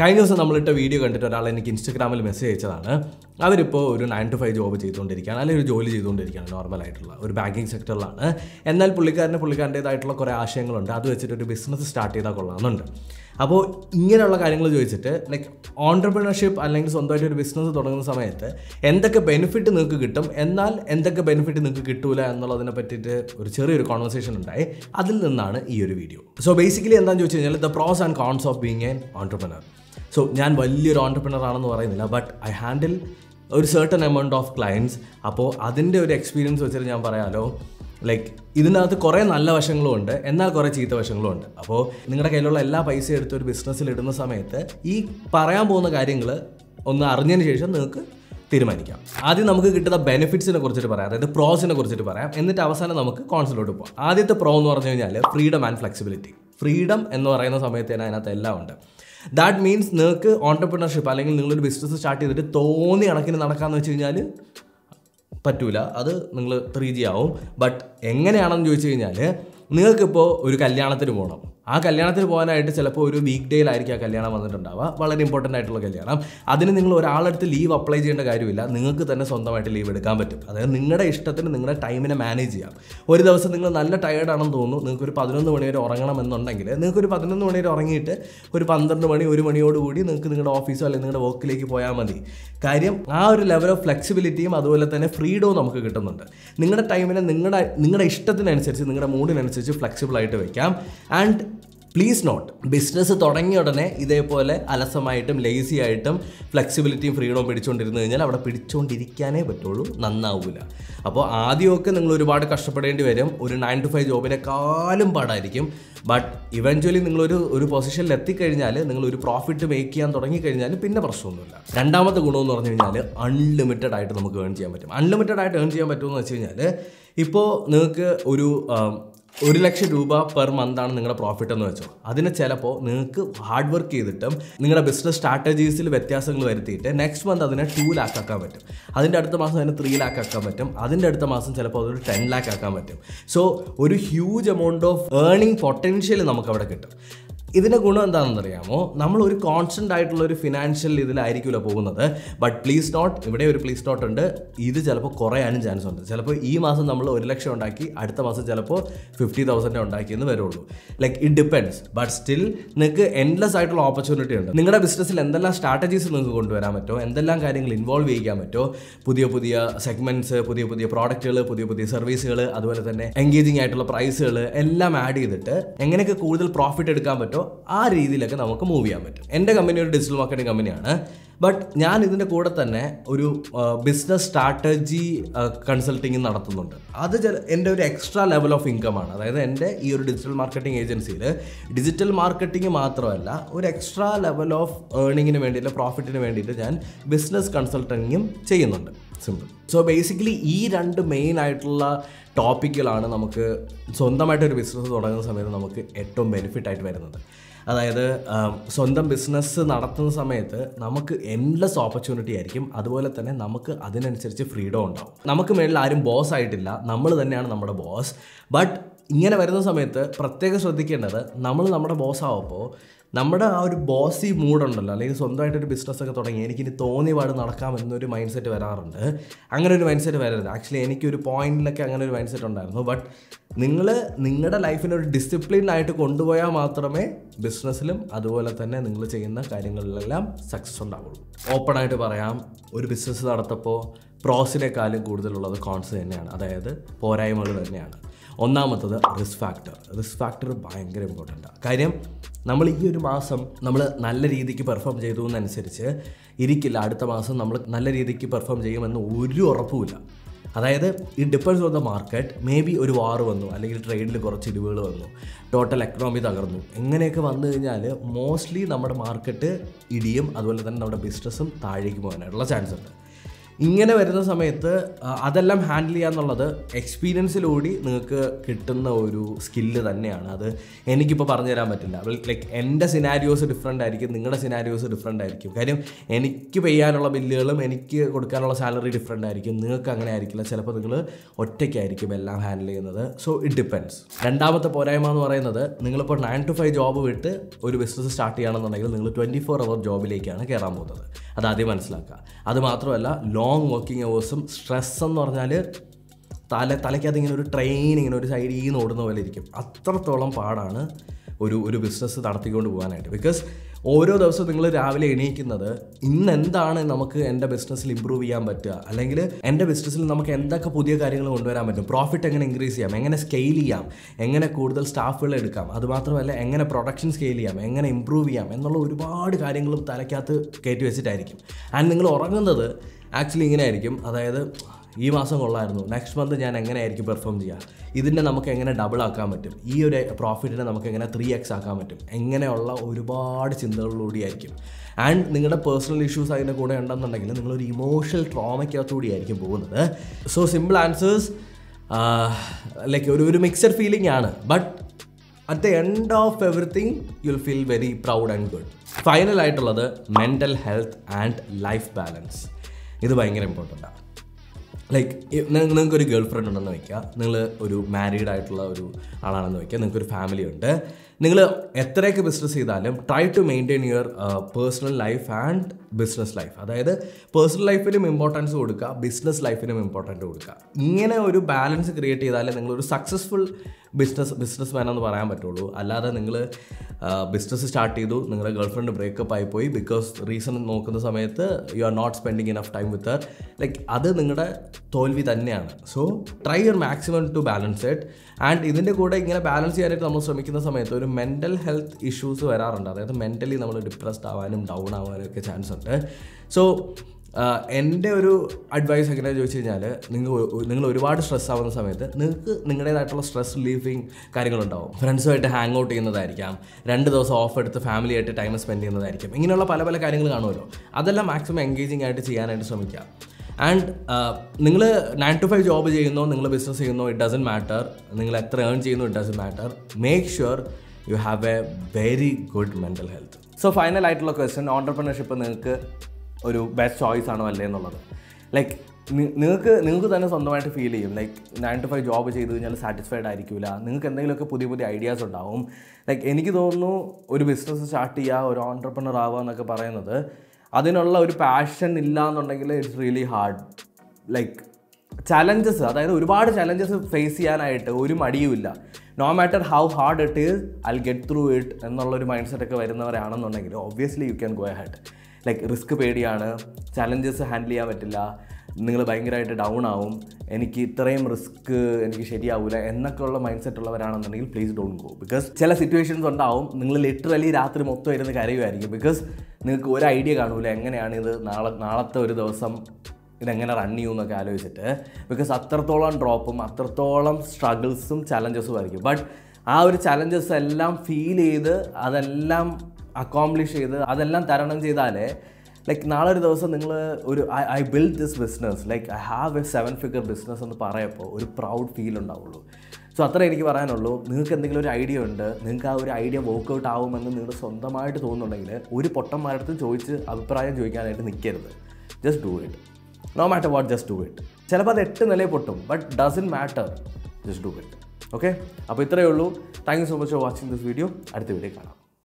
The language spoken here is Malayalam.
കഴിഞ്ഞ ദിവസം നമ്മളിട്ട വീഡിയോ കണ്ടിട്ട് ഒരാൾ എനിക്ക് ഇൻസ്റ്റഗ്രാമിൽ മെസ്സേജ് അയച്ചതാണ്. അവരിപ്പോൾ ഒരു നയൻ ടു ഫൈവ് ജോബ് ചെയ്തുകൊണ്ടിരിക്കുകയാണ്. അല്ലെങ്കിൽ ഒരു ജോലി ചെയ്തുകൊണ്ടിരിക്കുകയാണ് നോർമലായിട്ടുള്ള ഒരു ബാങ്കിങ് സെക്ടറിലാണ് എന്നാൽ പുള്ളിക്കാരന് പുള്ളിക്കാരന്റേതായിട്ടുള്ള കുറേ ആശയങ്ങളുണ്ട്. അത് വെച്ചിട്ട് ഒരു ബിസിനസ് സ്റ്റാർട്ട് ചെയ്താൽ കൊള്ളാമെന്നുണ്ട്. അപ്പോൾ ഇങ്ങനെയുള്ള കാര്യങ്ങൾ ചോദിച്ചിട്ട് ലൈക്ക് ഓൺടർപ്രണർഷിപ്പ് അല്ലെങ്കിൽ സ്വന്തമായിട്ട് ഒരു ബിസിനസ് തുടങ്ങുന്ന സമയത്ത് എന്തൊക്കെ ബെനിഫിറ്റ് നിങ്ങൾക്ക് കിട്ടും എന്നാൽ എന്തൊക്കെ ബെനിഫിറ്റ് നിങ്ങൾക്ക് കിട്ടൂല എന്നുള്ളതിനെ പറ്റിയിട്ട് ഒരു ചെറിയൊരു കോൺവെർസേഷൻ ഉണ്ടായി. അതിൽ നിന്നാണ് ഈ ഒരു വീഡിയോ സോ ബേസിക്കലി എന്താണെന്ന് ചോദിച്ചു കഴിഞ്ഞാൽ the pros and cons of being an entrepreneur so ഞാൻ വലിയൊരു ഓൺടർപ്രണർ ആണെന്ന് പറയുന്നില്ല ബട്ട് ഐ ഹാൻഡിൽ ഒരു സെർട്ടൺ എമൗണ്ട് ഓഫ് ക്ലയൻസ് അപ്പോൾ അതിന്റെ ഒരു എക്സ്പീരിയൻസ് വെച്ചിട്ട് ഞാൻ പറയാമല്ലോ ലൈക്ക് ഇതിനകത്ത് കുറേ നല്ല വശങ്ങളും ഉണ്ട് എന്നാൽ കുറേ ചീത്ത വശങ്ങളും ഉണ്ട്. അപ്പോൾ നിങ്ങളുടെ കയ്യിലുള്ള എല്ലാ പൈസയും എടുത്ത് ഒരു ബിസിനസ്സിൽ ഇടുന്ന സമയത്ത് ഈ പറയാൻ പോകുന്ന കാര്യങ്ങൾ ഒന്ന് അറിഞ്ഞതിന് ശേഷം നിങ്ങൾക്ക് തീരുമാനിക്കാം. ആദ്യം നമുക്ക് കിട്ടുന്ന ബെനിഫിറ്റ്സിനെ കുറിച്ചിട്ട് പറയാം അതായത് പ്രോസിനെ കുറിച്ചിട്ട് പറയാം. എന്നിട്ട് അവസാനം നമുക്ക് കോൺസിലോട്ട് പോകാം ആദ്യത്തെ പ്രോ എന്ന് പറഞ്ഞു കഴിഞ്ഞാൽ ഫ്രീഡം ആൻഡ് ഫ്ലെക്സിബിലിറ്റി ഫ്രീഡം എന്ന് പറയുന്ന സമയത്ത് തന്നെ അതിനകത്ത് എല്ലാം ഉണ്ട്. ദാറ്റ് മീൻസ് നിങ്ങൾക്ക് ഓണ്ടർപ്രണർഷിപ്പ് അല്ലെങ്കിൽ നിങ്ങളൊരു ബിസിനസ് സ്റ്റാർട്ട് ചെയ്തിട്ട് തോന്നി കണക്കിന് നടക്കാമെന്ന് വെച്ച് കഴിഞ്ഞാൽ പറ്റൂല. അത് നിങ്ങൾ ത്രീ ജി ആവും. ബട്ട് എങ്ങനെയാണെന്ന് ചോദിച്ചു കഴിഞ്ഞാൽ നിങ്ങൾക്കിപ്പോൾ ഒരു കല്യാണത്തിന് പോകണം ആ കല്യാണത്തിന് പോകാനായിട്ട് ചിലപ്പോൾ ഒരു വീക്ക് ഡേയിലായിരിക്കും ആ കല്യാണം വന്നിട്ടുണ്ടാവുക. വളരെ ഇമ്പോർട്ടന്റ് ആയിട്ടുള്ള കല്യാണം. അതിന് നിങ്ങൾ ഒരാളടുത്ത് ലീവ് അപ്ലൈ ചെയ്യേണ്ട കാര്യമില്ല. നിങ്ങൾക്ക് തന്നെ സ്വന്തമായിട്ട് ലീവ് എടുക്കാൻ പറ്റും. അതായത് നിങ്ങളുടെ ഇഷ്ടത്തിന് നിങ്ങളുടെ ടൈമിനെ മാനേജ് ചെയ്യാം. ഒരു ദിവസം നിങ്ങൾ നല്ല ടയേർഡ് ആണെന്ന് തോന്നുന്നു. നിങ്ങൾക്ക് ഒരു പതിനൊന്ന് മണി വരെ ഉറങ്ങണം എന്നുണ്ടെങ്കിൽ നിങ്ങൾക്ക് ഒരു പതിനൊന്ന് മണി വരെ ഉറങ്ങിയിട്ട് ഒരു പന്ത്രണ്ട് മണി ഒരു മണിയോടുകൂടി നിങ്ങൾക്ക് നിങ്ങളുടെ ഓഫീസോ അല്ലെങ്കിൽ നിങ്ങളുടെ വർക്കിലേക്ക് പോയാൽ മതി. കാര്യം ആ ഒരു ലെവൽ ഓഫ് ഫ്ലെക്സിബിലിറ്റിയും അതുപോലെ തന്നെ ഫ്രീഡവും നമുക്ക് കിട്ടുന്നുണ്ട്. നിങ്ങളുടെ ടൈമിനെ നിങ്ങളുടെ നിങ്ങളുടെ ഇഷ്ടത്തിനനുസരിച്ച് നിങ്ങളുടെ മൂഡിനനുസരിച്ച് ഫ്ലെക്സിബിൾ ആയിട്ട് വെക്കാം. ആൻഡ് പ്ലീസ് നോട്ട് ബിസിനസ് തുടങ്ങിയ ഉടനെ ഇതേപോലെ അലസമായിട്ടും ലേസി ആയിട്ടും ഫ്ലെക്സിബിലിറ്റിയും ഫ്രീഡവും പിടിച്ചുകൊണ്ടിരുന്നു കഴിഞ്ഞാൽ അവിടെ പിടിച്ചുകൊണ്ടിരിക്കാനേ പറ്റുള്ളൂ നന്നാവില്ല അപ്പോൾ ആദ്യമൊക്കെ നിങ്ങൾ ഒരുപാട് കഷ്ടപ്പെടേണ്ടി വരും. ഒരു നയൻ ടു ഫൈവ് ജോബിനെക്കാളും പാടായിരിക്കും. ബട്ട് ഇവഞ്ച്വലി നിങ്ങളൊരു ഒരു പൊസിഷനിൽ എത്തിക്കഴിഞ്ഞാൽ നിങ്ങൾ ഒരു പ്രോഫിറ്റ് മേക്ക് ചെയ്യാൻ തുടങ്ങിക്കഴിഞ്ഞാൽ പിന്നെ പ്രശ്നമൊന്നുമില്ല. രണ്ടാമത്തെ ഗുണമെന്ന് പറഞ്ഞു കഴിഞ്ഞാൽ അൺലിമിറ്റഡ് ആയിട്ട് നമുക്ക് ഏൺ ചെയ്യാൻ പറ്റും. അൺലിമിറ്റഡ് ആയിട്ട് ഏൺ ചെയ്യാൻ പറ്റുമെന്ന് വെച്ച് കഴിഞ്ഞാൽ ഇപ്പോൾ നിങ്ങൾക്ക് ഒരു ഒരു ലക്ഷം രൂപ പെർ മന്താണ് നിങ്ങളുടെ പ്രോഫിറ്റ് എന്ന് വെച്ചോ. അതിന് ചിലപ്പോൾ നിങ്ങൾക്ക് ഹാർഡ് വർക്ക് ചെയ്തിട്ടും നിങ്ങളുടെ ബിസിനസ് സ്ട്രാറ്റജീസിൽ വ്യത്യാസങ്ങൾ വരുത്തിയിട്ട് നെക്സ്റ്റ് മന്ത് അതിനെ ടു ലാക്ക് ആക്കാൻ പറ്റും. അതിന്റെ അടുത്ത മാസം അതിനെ ത്രീ ലാക്ക് ആക്കാൻ പറ്റും. അതിന്റെ അടുത്ത മാസം ചിലപ്പോൾ അതൊരു ടെൻ ലാക്ക് ആക്കാൻ പറ്റും. സോ ഒരു huge amount of earning potential നമുക്ക് അവിടെ കിട്ടും. ഇതിന്റെ ഗുണം എന്താണെന്ന് അറിയാമോ നമ്മൾ ഒരു കോൺസ്റ്റന്റ് ആയിട്ടുള്ള ഒരു ഫിനാൻഷ്യൽ ഇതിലായിരിക്കില്ല പോകുന്നത്. ബട്ട് പ്ലീസ് നോട്ട് ഇവിടെ ഒരു പ്ലീസ് നോട്ട് ഉണ്ട്. ഇത് ചിലപ്പോൾ കുറയാനും ചാൻസ് ഉണ്ട്. ചിലപ്പോൾ ഈ മാസം നമ്മൾ ഒരു ലക്ഷം ഉണ്ടാക്കി അടുത്ത മാസം ചിലപ്പോൾ ഫിഫ്റ്റി തൗസൻഡ് ഉണ്ടാക്കിയെന്ന് വരുള്ളൂ. Like it depends but still നിങ്ങൾക്ക് എൻലെസ് ആയിട്ടുള്ള ഓപ്പർച്യൂണിറ്റി ഉണ്ട്. നിങ്ങളുടെ ബിസിനസ്സിൽ എന്തെല്ലാം സ്ട്രാറ്റജീസ് നിങ്ങൾക്ക് കൊണ്ടുവരാൻ പറ്റുമോ എന്തെല്ലാം കാര്യങ്ങൾ ഇൻവോൾവ് ചെയ്യിക്കാൻ പറ്റുമോ പുതിയ പുതിയ സെഗ്മെന്റ്സ് പുതിയ പുതിയ പ്രോഡക്റ്റുകൾ പുതിയ പുതിയ സർവീസുകൾ അതുപോലെ തന്നെ എൻഗേജിങ് ആയിട്ടുള്ള പ്രൈസുകൾ എല്ലാം ആഡ് ചെയ്തിട്ട് എങ്ങനെയൊക്കെ കൂടുതൽ പ്രോഫിറ്റ് എടുക്കാൻ പറ്റുമോ ആ രീതിയിലൊക്കെ നമുക്ക് മൂവ് ചെയ്യാൻ പറ്റും. എന്റെ കമ്പനി ഒരു ഡിജിറ്റൽ മാർക്കറ്റിംഗ് കമ്പനിയാണ് ബട്ട് ഞാൻ ഇതിന്റെ കൂടെ തന്നെ ഒരു ബിസിനസ് സ്ട്രാറ്റജി കൺസൾട്ടിങ് നടത്തുന്നുണ്ട്. അത് എന്റെ ഒരു എക്സ്ട്രാ ലെവൽ ഓഫ് ഇൻകമാണ് അതായത് എന്റെ ഈ ഒരു ഡിജിറ്റൽ മാർക്കറ്റിംഗ് ഏജൻസിയിൽ ഡിജിറ്റൽ മാർക്കറ്റിംഗ് മാത്രമല്ല ഒരു എക്സ്ട്രാ ലെവൽ ഓഫ് ഏർണിങ്ങിന് വേണ്ടിയിട്ട് പ്രോഫിറ്റിന് വേണ്ടിയിട്ട് ഞാൻ ബിസിനസ് കൺസൾട്ടിങ്ങും ചെയ്യുന്നുണ്ട്. സിമ്പിൾ സോ ബേസിക്കലി ഈ രണ്ട് മെയിൻ ആയിട്ടുള്ള ടോപ്പിക്കുകളാണ് നമുക്ക് സ്വന്തമായിട്ട് ഒരു ബിസിനസ് തുടങ്ങുന്ന സമയത്ത് നമുക്ക് ഏറ്റവും ബെനിഫിറ്റ് ആയിട്ട് വരുന്നത്. അതായത് സ്വന്തം ബിസിനസ് നടത്തുന്ന സമയത്ത് നമുക്ക് എൻലെസ് ഓപ്പർച്യൂണിറ്റി ആയിരിക്കും. അതുപോലെ തന്നെ നമുക്ക് അതിനനുസരിച്ച് ഫ്രീഡം ഉണ്ടാവും. നമുക്ക് മേളിൽ ആരും ബോസ് ആയിട്ടില്ല. നമ്മൾ തന്നെയാണ് നമ്മുടെ ബോസ് ബട്ട് ഇങ്ങനെ വരുന്ന സമയത്ത് പ്രത്യേകം ശ്രദ്ധിക്കേണ്ടത് നമ്മൾ നമ്മുടെ ബോസ് ആവുമ്പോൾ നമ്മുടെ ആ ഒരു ബോസി മൂഡുണ്ടല്ലോ അല്ലെങ്കിൽ സ്വന്തമായിട്ടൊരു ബിസിനസ്സൊക്കെ തുടങ്ങി എനിക്കിനി തോന്നിയ പാട് നടക്കാം എന്നൊരു മൈൻഡ് സെറ്റ് വരാറുണ്ട്. അങ്ങനെ ഒരു മൈൻഡ് സെറ്റ് വരരുത്. ആക്ച്വലി എനിക്കൊരു പോയിന്റിലൊക്കെ അങ്ങനെ ഒരു മൈൻഡ് സെറ്റ് ഉണ്ടായിരുന്നു ബട്ട് നിങ്ങൾ നിങ്ങളുടെ ലൈഫിനെ ഒരു ഡിസിപ്ലിൻ ആയിട്ട് കൊണ്ടുപോയാൽ മാത്രമേ ബിസിനസ്സിലും അതുപോലെ തന്നെ നിങ്ങൾ ചെയ്യുന്ന കാര്യങ്ങളിലെല്ലാം സക്സസ് ഉണ്ടാവുള്ളൂ. ഓപ്പണായിട്ട് പറയാം ഒരു ബിസിനസ് നടത്തപ്പോൾ പ്രോസിനേക്കാളും കൂടുതലുള്ളത് കോൺസ് തന്നെയാണ്. അതായത് പോരായ്മകൾ തന്നെയാണ്. ഒന്നാമത്തത് റിസ്ക് ഫാക്ടർ റിസ്ക് ഫാക്ടർ ഭയങ്കര ഇമ്പോർട്ടന്റ് കാര്യം നമ്മൾ ഈ ഒരു മാസം നമ്മൾ നല്ല രീതിക്ക് പെർഫോം ചെയ്തു എന്നനുസരിച്ച് ഇരിക്കില്ല. അടുത്ത മാസം നമ്മൾ നല്ല രീതിക്ക് പെർഫോം ചെയ്യുമെന്ന് ഒരു ഉറപ്പുമില്ല. അതായത് ഈ depends on the market may be ഒരു വാർ വന്നു അല്ലെങ്കിൽ ട്രേഡിൽ കുറച്ച് ഇടിവുകൾ വന്നു ടോട്ടൽ എക്കണോമി തകർന്നു. എങ്ങനെയൊക്കെ വന്നു കഴിഞ്ഞാൽ മോസ്റ്റ്ലി നമ്മുടെ മാർക്കറ്റ് ഇടിയും അതുപോലെ തന്നെ നമ്മുടെ ബിസിനസ്സും താഴേക്ക് പോകാനായിട്ടുള്ള ചാൻസ് ഉണ്ട്. ഇങ്ങനെ വരുന്ന സമയത്ത് അതെല്ലാം ഹാൻഡിൽ ചെയ്യാന്നുള്ളത് എക്സ്പീരിയൻസിലൂടി നിങ്ങൾക്ക് കിട്ടുന്ന ഒരു സ്കില്ല് തന്നെയാണ്. അത് എനിക്കിപ്പോൾ പറഞ്ഞു തരാൻ പറ്റില്ല ലൈക്ക് എന്റെ സിനാരിയോസ് ഡിഫറെന്റ് ആയിരിക്കും നിങ്ങളുടെ സിനാരിയോസ് ഡിഫറെന്റ് ആയിരിക്കും. കാര്യം എനിക്ക് പെയ്യാനുള്ള ബില്ലുകളും എനിക്ക് കൊടുക്കാനുള്ള സാലറി ഡിഫറെന്റ് ആയിരിക്കും. നിങ്ങൾക്ക് അങ്ങനെ ആയിരിക്കില്ല. ചിലപ്പോൾ നിങ്ങൾ ഒറ്റയ്ക്കായിരിക്കും എല്ലാം ഹാൻഡിൽ ചെയ്യുന്നത്. സോ ഇറ്റ് ഡിപ്പെൻസ് രണ്ടാമത്തെ പോരായ്മ എന്ന് പറയുന്നത് നിങ്ങളിപ്പോൾ നയൻ ടു ഫൈവ് ജോബ് വിട്ട് ഒരു ബിസിനസ് സ്റ്റാർട്ട് ചെയ്യണമെന്നുണ്ടെങ്കിൽ നിങ്ങൾ ട്വന്റി ഫോർ അവർ ജോബിലേക്കാണ് കയറാൻ പോകുന്നത്. അത് ആദ്യം മനസ്സിലാക്കുക. അത് മാത്രമല്ല ലോങ് വർക്കിംഗ് അവേഴ്സും സ്ട്രെസ് എന്ന് പറഞ്ഞാൽ തല തലയ്ക്കകത്ത് ഇങ്ങനെ ഒരു ട്രെയിൻ ഇങ്ങനെ ഒരു സൈഡിൽ നിന്ന് ഓടുന്ന പോലെ ഇരിക്കും. അത്രത്തോളം പാടാണ് ഒരു ഒരു ബിസിനസ് നടത്തിക്കൊണ്ട് പോകാനായിട്ട്. ബിക്കോസ് ഓരോ ദിവസവും നിങ്ങൾ രാവിലെ എണീക്കുന്നത് ഇന്ന് എന്താണ് നമുക്ക് എന്റെ ബിസിനസ്സിൽ ഇമ്പ്രൂവ് ചെയ്യാൻ പറ്റുക? അല്ലെങ്കിൽ എന്റെ ബിസിനസ്സിൽ നമുക്ക് എന്തൊക്കെ പുതിയ കാര്യങ്ങൾ കൊണ്ടുവരാൻ പറ്റും? പ്രോഫിറ്റ് എങ്ങനെ ഇൻക്രീസ് ചെയ്യാം? എങ്ങനെ സ്കെയിൽ ചെയ്യാം? എങ്ങനെ കൂടുതൽ സ്റ്റാഫുകൾ എടുക്കാം? അതുമാത്രമല്ല എങ്ങനെ പ്രൊഡക്ഷൻ സ്കെയിൽ ചെയ്യാം? എങ്ങനെ ഇമ്പ്രൂവ് ചെയ്യാം? എന്നുള്ള ഒരുപാട് കാര്യങ്ങളും തലയ്ക്കകത്ത് കയറ്റി വെച്ചിട്ടായിരിക്കും. ആൻഡ് നിങ്ങൾ ഉറങ്ങുന്നത് ആക്ച്വലി ഇങ്ങനെ ആയിരിക്കും. അതായത് ഈ മാസം കൊള്ളായിരുന്നു. നെക്സ്റ്റ് മന്ത് ഞാൻ എങ്ങനെ ആയിരിക്കും പെർഫോം ചെയ്യുക ഇതിനെ നമുക്ക് എങ്ങനെ ഡബിൾ ആക്കാൻ പറ്റും? ഈ ഒരു പ്രോഫിറ്റിനെ നമുക്ക് എങ്ങനെ ത്രീ എക്സ് ആക്കാൻ പറ്റും? എങ്ങനെയുള്ള ഒരുപാട് ചിന്തകളിലൂടെ ആയിരിക്കും. ആൻഡ് നിങ്ങളുടെ പേഴ്സണൽ ഇഷ്യൂസ് അതിന്റെ കൂടെ ഉണ്ടെന്നുണ്ടെങ്കിൽ നിങ്ങളൊരു ഇമോഷണൽ ട്രോമയ്ക്കകത്തുകൂടിയായിരിക്കും പോകുന്നത്. സോ സിമ്പിൾ ആൻസേഴ്സ് ലൈക്ക് ഒരു ഒരു മിക്സഡ് ഫീലിംഗ് ആണ്. But at the end of everything you'll feel very proud and good ഫൈനലായിട്ടുള്ളത് mental health and life balance ഇത് ഭയങ്കര ഇമ്പോർട്ടന്റ് ആണ്. ലൈക്ക് നിങ്ങൾക്ക് ഒരു ഗേൾ ഫ്രണ്ട് ഉണ്ടെന്ന് വയ്ക്കുക നിങ്ങൾ ഒരു മാരീഡ് ആയിട്ടുള്ള ഒരു ആളാണെന്ന് വയ്ക്കുക നിങ്ങൾക്കൊരു ഫാമിലി ഉണ്ട്. നിങ്ങൾ എത്രയൊക്കെ ബിസിനസ് ചെയ്താലും try to maintain your personal life and business life അതായത് പേഴ്സണൽ ലൈഫിനും ഇമ്പോർട്ടൻസ് കൊടുക്കുക ബിസിനസ് ലൈഫിനും ഇമ്പോർട്ടൻസ് കൊടുക്കുക. ഇങ്ങനെ ഒരു ബാലൻസ് ക്രിയേറ്റ് ചെയ്താലേ നിങ്ങളൊരു സക്സസ്ഫുൾ ബിസിനസ് ബിസിനസ് മാൻ എന്ന് പറയാൻ പറ്റുള്ളൂ. അല്ലാതെ നിങ്ങൾ ബിസിനസ് സ്റ്റാർട്ട് ചെയ്തു നിങ്ങളുടെ ഗേൾഫ്രണ്ട് ബ്രേക്കപ്പ് ആയിപ്പോയി ബിക്കോസ് റീസൺ നോക്കുന്ന സമയത്ത് you are not spending enough time with like അത് നിങ്ങളുടെ തോൽവി തന്നെയാണ്. So try your maximum to balance it and ഇതിന്റെ കൂടെ ഇങ്ങനെ ബാലൻസ് ചെയ്യാനായിട്ട് നമ്മൾ ശ്രമിക്കുന്ന സമയത്ത് ഒരു മെന്റൽ ഹെൽത്ത് ഇഷ്യൂസ് വരാറുണ്ട്. അതായത് മെന്റലി നമ്മൾ ഡിപ്രസ്ഡ് ആവാനും ഡൗൺ ആവാനും ഒക്കെ ചാൻസ് ഉണ്ട്. സോ എന്റെ ഒരു അഡ്വൈസ് എങ്ങനെയാണെന്ന് ചോദിച്ചു കഴിഞ്ഞാൽ നിങ്ങൾ നിങ്ങൾ ഒരുപാട് സ്ട്രെസ് ആവുന്ന സമയത്ത് നിങ്ങൾക്ക് നിങ്ങളുടേതായിട്ടുള്ള സ്ട്രെസ് റിലീഫിങ് കാര്യങ്ങളുണ്ടാവും. ഫ്രണ്ട്സുമായിട്ട് ഹാങ് ഔട്ട് ചെയ്യുന്നതായിരിക്കാം. രണ്ട് ദിവസം ഓഫ് എടുത്ത് ഫാമിലിയായിട്ട് ടൈം സ്പെൻഡ് ചെയ്യുന്നതായിരിക്കും. ഇങ്ങനെയുള്ള പല പല കാര്യങ്ങൾ കാണുമല്ലോ. അതെല്ലാം മാക്സിമം എൻഗേജിങ് ആയിട്ട് ചെയ്യാനായിട്ട് ശ്രമിക്കുക. ആൻഡ് നിങ്ങൾ നയൻ ടു ഫൈവ് ജോബ് ചെയ്യുന്നോ നിങ്ങൾ ബിസിനസ് ചെയ്യുന്നോ ഇറ്റ് ഡസൻ മാറ്റർ നിങ്ങൾ എത്ര ഏൺ ചെയ്യുന്നു it doesn't matter make sure you have a very good mental health so final ആയിട്ടുള്ള ക്വസ്റ്റ്യൻ ഓണ്ടർപ്രണർഷിപ്പ് നിങ്ങൾക്ക് ഒരു ബെസ്റ്റ് ചോയ്സ് ആണോ അല്ലേ എന്നുള്ളത്? ലൈക്ക് നിങ്ങൾക്ക് നിങ്ങൾക്ക് തന്നെ സ്വന്തമായിട്ട് ഫീൽ ചെയ്യും. Like nine to five job ചെയ്ത് കഴിഞ്ഞാൽ സാറ്റിസ്ഫൈഡ് ആയിരിക്കില്ല നിങ്ങൾക്ക് എന്തെങ്കിലുമൊക്കെ പുതിയ പുതിയ ഐഡിയാസ് ഉണ്ടാവും. ലൈക്ക് എനിക്ക് തോന്നുന്നു ഒരു ബിസിനസ് സ്റ്റാർട്ട് ചെയ്യുക ഒരു ഓണ്ടർപ്രണർ ആവുക എന്നൊക്കെ പറയുന്നത്. അതിനുള്ള ഒരു പാഷൻ ഇല്ല എന്നുണ്ടെങ്കിൽ it's really hard like challenges അതായത് ഒരുപാട് ചലഞ്ചസ് ഫേസ് ചെയ്യാനായിട്ട് ഒരു മടിയുമില്ല. No matter how hard it is I get through it എന്നുള്ളൊരു മൈൻഡ് സെറ്റൊക്കെ വരുന്നവരാണെന്നുണ്ടെങ്കിൽ obviously you can go head like risk പേടിയാണ് ചലഞ്ചസ് ഹാൻഡിൽ ചെയ്യാൻ പറ്റില്ല നിങ്ങൾ ഭയങ്കരമായിട്ട് ഡൗൺ ആവും എനിക്ക് ഇത്രയും റിസ്ക് എനിക്ക് ശരിയാവില്ല എന്നൊക്കെയുള്ള മൈൻഡ് സെറ്റ് ഉള്ളവരാണെന്നുണ്ടെങ്കിൽ പ്ലീസ് ഡോൺ ഗോ ബിക്കോസ് ചില സിറ്റുവേഷൻസ് ഉണ്ടാവും നിങ്ങൾ ലിറ്ററലി രാത്രി മൊത്തം ഇരുന്ന് കരയുമായിരിക്കും. ബിക്കോസ് നിങ്ങൾക്ക് ഒരു ഐഡിയ കാണൂല എങ്ങനെയാണ് ഇത് നാളെ നാളത്തെ ഒരു ദിവസം ഇതെങ്ങനെ റൺ ചെയ്യും എന്നൊക്കെ ആലോചിച്ചിട്ട്. ബിക്കോസ് അത്രത്തോളം ഡ്രോപ്പും അത്രത്തോളം സ്ട്രഗിൾസും ചലഞ്ചസും ആയിരിക്കും. ബട്ട് ആ ഒരു ചലഞ്ചസ് എല്ലാം ഫീൽ ചെയ്ത് അതെല്ലാം അക്കോംപ്ലിഷ് ചെയ്ത് അതെല്ലാം തരണം ചെയ്താലേ ലൈക്ക് നാളെ ഒരു ദിവസം നിങ്ങൾ ഒരു I I build this business like I have a seven figure business എന്ന് പറയപ്പോൾ ഒരു പ്രൗഡ് ഫീൽ ഉണ്ടാവുള്ളൂ. സോ അത്ര എനിക്ക് പറയാനുള്ളൂ. നിങ്ങൾക്ക് എന്തെങ്കിലും ഒരു ഐഡിയ ഉണ്ട് നിങ്ങൾക്ക് ആ ഒരു ഐഡിയ വർക്കൗട്ട് ആവുമെന്ന് നിങ്ങൾ സ്വന്തമായിട്ട് തോന്നുന്നുണ്ടെങ്കിൽ ഒരു പൊട്ടന്മാരടുത്ത് ചോദിച്ച് അഭിപ്രായം ചോദിക്കാനായിട്ട് നിൽക്കരുത് just do it no matter what just do it ചിലപ്പോൾ അത് എട്ട് നിലയിൽ പൊട്ടും but doesn't matter just do it okay അപ്പോൾ ഇത്രയേ ഉള്ളൂ. Thank you so much for watching this video അടുത്ത വീഡിയോ കാണാം.